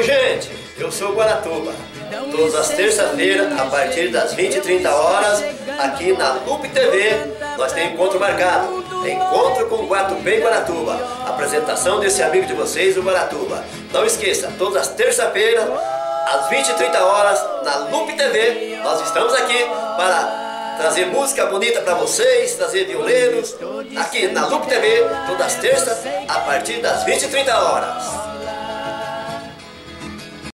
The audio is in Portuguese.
Oi, gente, eu sou Guaratuba. Todas as terças-feiras, a partir das 20 e 30 horas, aqui na Lupe TV, nós temos encontro marcado. Encontro com o Guatupê e Guaratuba. Apresentação desse amigo de vocês, o Guaratuba. Não esqueça, todas as terças-feiras, às 20 e 30 horas, na Lupe TV, nós estamos aqui para trazer música bonita para vocês, trazer violinos, aqui na Lupe TV, todas as terças, a partir das 20 e 30 horas.